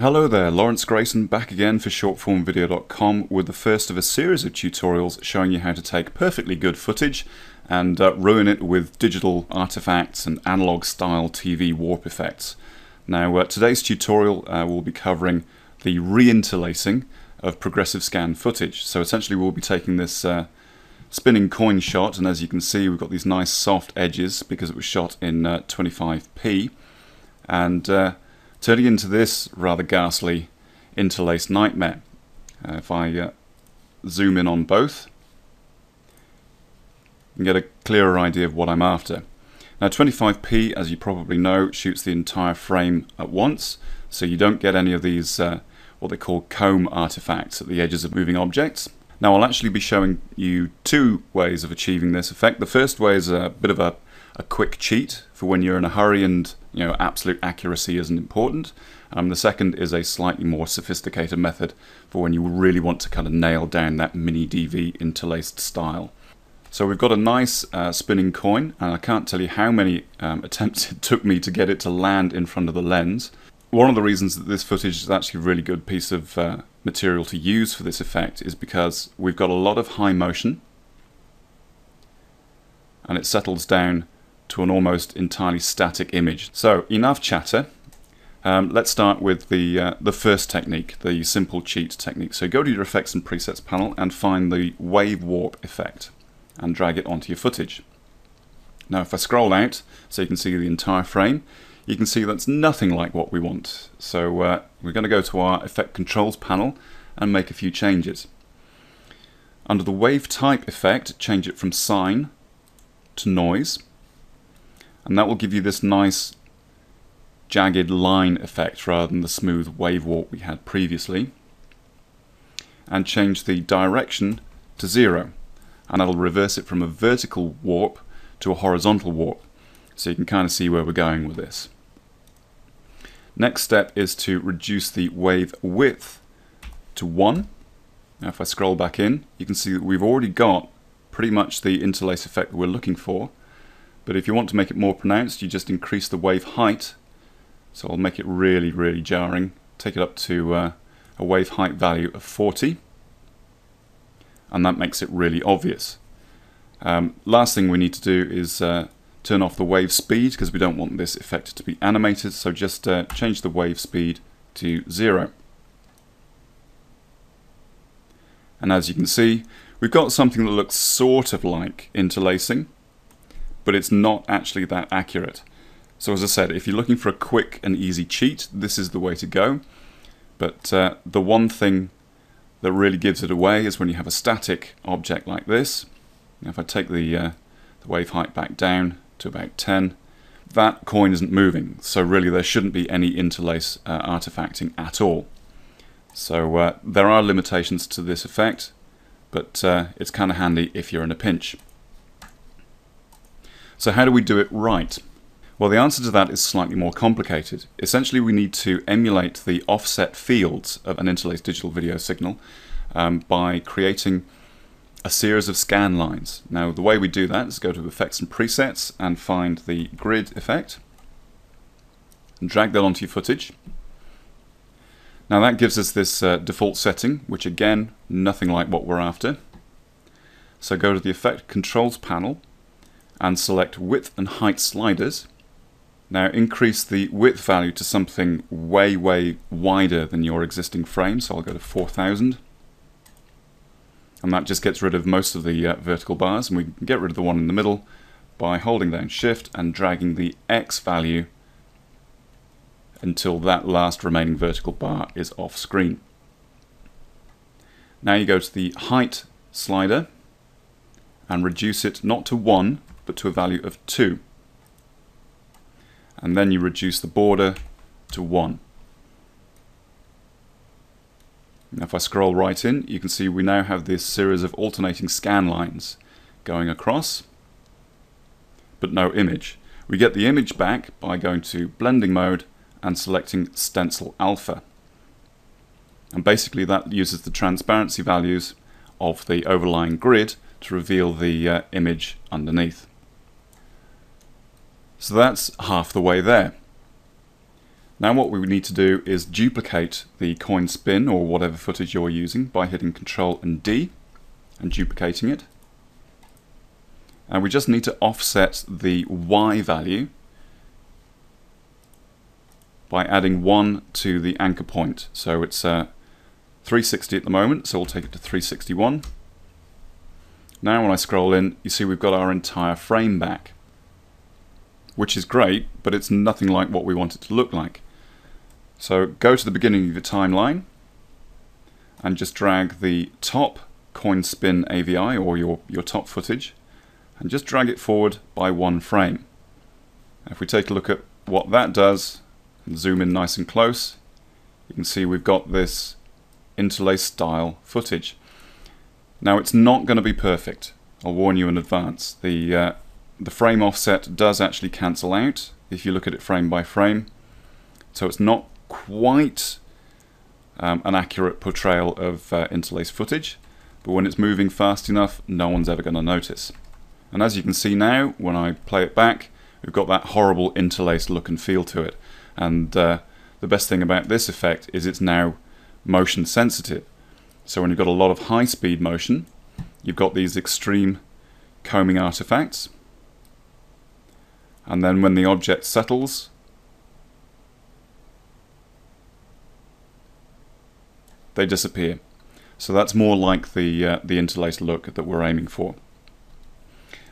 Hello there, Lawrence Grayson back again for shortformvideo.com with the first of a series of tutorials showing you how to take perfectly good footage and uh, ruin it with digital artifacts and analog style TV warp effects. Now uh, today's tutorial uh, will be covering the reinterlacing of progressive scan footage. So essentially we'll be taking this uh, spinning coin shot and as you can see we've got these nice soft edges because it was shot in 25p uh, and uh, turning into this rather ghastly interlaced nightmare. Uh, if I uh, zoom in on both, you can get a clearer idea of what I'm after. Now 25p, as you probably know, shoots the entire frame at once, so you don't get any of these uh, what they call comb artifacts at the edges of moving objects. Now I'll actually be showing you two ways of achieving this effect. The first way is a bit of a, a quick cheat for when you're in a hurry and you know absolute accuracy isn't important. Um, the second is a slightly more sophisticated method for when you really want to kind of nail down that mini DV interlaced style. So we've got a nice uh, spinning coin and I can't tell you how many um, attempts it took me to get it to land in front of the lens. One of the reasons that this footage is actually a really good piece of uh, material to use for this effect is because we've got a lot of high motion and it settles down to an almost entirely static image. So enough chatter. Um, let's start with the, uh, the first technique, the simple cheat technique. So go to your effects and presets panel and find the wave warp effect and drag it onto your footage. Now if I scroll out so you can see the entire frame, you can see that's nothing like what we want. So uh, we're going to go to our effect controls panel and make a few changes. Under the wave type effect, change it from sine to noise and that will give you this nice jagged line effect rather than the smooth wave warp we had previously and change the direction to zero and that'll reverse it from a vertical warp to a horizontal warp so you can kind of see where we're going with this. Next step is to reduce the wave width to 1. Now if I scroll back in you can see that we've already got pretty much the interlace effect we're looking for but if you want to make it more pronounced, you just increase the wave height. So I'll make it really, really jarring. Take it up to uh, a wave height value of 40. And that makes it really obvious. Um, last thing we need to do is uh, turn off the wave speed because we don't want this effect to be animated. So just uh, change the wave speed to zero. And as you can see, we've got something that looks sort of like interlacing but it's not actually that accurate. So as I said, if you're looking for a quick and easy cheat, this is the way to go. But uh, the one thing that really gives it away is when you have a static object like this. Now if I take the, uh, the wave height back down to about 10, that coin isn't moving. So really there shouldn't be any interlace uh, artifacting at all. So uh, there are limitations to this effect, but uh, it's kind of handy if you're in a pinch. So how do we do it right? Well, the answer to that is slightly more complicated. Essentially, we need to emulate the offset fields of an interlaced digital video signal um, by creating a series of scan lines. Now, the way we do that is go to Effects and Presets and find the grid effect and drag that onto your footage. Now that gives us this uh, default setting, which again, nothing like what we're after. So go to the Effect Controls panel and select width and height sliders. Now increase the width value to something way, way wider than your existing frame. So I'll go to 4000. And that just gets rid of most of the uh, vertical bars. And we can get rid of the one in the middle by holding down shift and dragging the X value until that last remaining vertical bar is off screen. Now you go to the height slider and reduce it not to 1 but to a value of 2. And then you reduce the border to 1. Now if I scroll right in, you can see we now have this series of alternating scan lines going across, but no image. We get the image back by going to blending mode and selecting stencil alpha. And basically that uses the transparency values of the overlying grid to reveal the uh, image underneath. So that's half the way there. Now what we need to do is duplicate the coin spin or whatever footage you're using by hitting Control and D and duplicating it. And we just need to offset the Y value by adding 1 to the anchor point. So it's uh, 360 at the moment, so we'll take it to 361. Now when I scroll in, you see we've got our entire frame back, which is great, but it's nothing like what we want it to look like. So go to the beginning of your timeline and just drag the top coin spin AVI or your, your top footage and just drag it forward by one frame. If we take a look at what that does and zoom in nice and close, you can see we've got this interlace style footage. Now it's not going to be perfect. I'll warn you in advance. The, uh, the frame offset does actually cancel out if you look at it frame by frame. So it's not quite um, an accurate portrayal of uh, interlace footage, but when it's moving fast enough, no one's ever going to notice. And as you can see now, when I play it back, we've got that horrible interlaced look and feel to it. And uh, the best thing about this effect is it's now motion sensitive. So when you've got a lot of high speed motion, you've got these extreme combing artifacts. And then when the object settles, they disappear. So that's more like the, uh, the interlaced look that we're aiming for.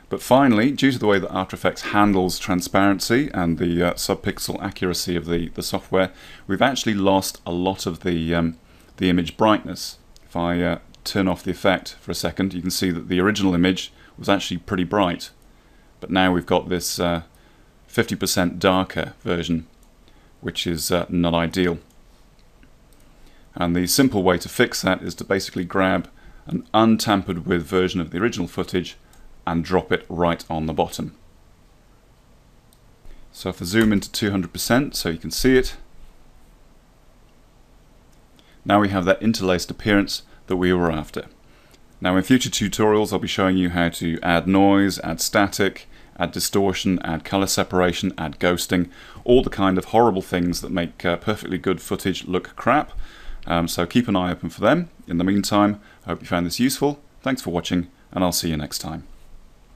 But finally, due to the way that After Effects handles transparency and the uh, subpixel accuracy of the, the software, we've actually lost a lot of the, um, the image brightness. If I uh, turn off the effect for a second, you can see that the original image was actually pretty bright. But now we've got this 50% uh, darker version, which is uh, not ideal. And the simple way to fix that is to basically grab an untampered with version of the original footage and drop it right on the bottom. So if I zoom into 200% so you can see it, now we have that interlaced appearance that we were after. Now in future tutorials I'll be showing you how to add noise, add static, add distortion, add color separation, add ghosting, all the kind of horrible things that make uh, perfectly good footage look crap. Um, so keep an eye open for them. In the meantime, I hope you found this useful. Thanks for watching, and I'll see you next time.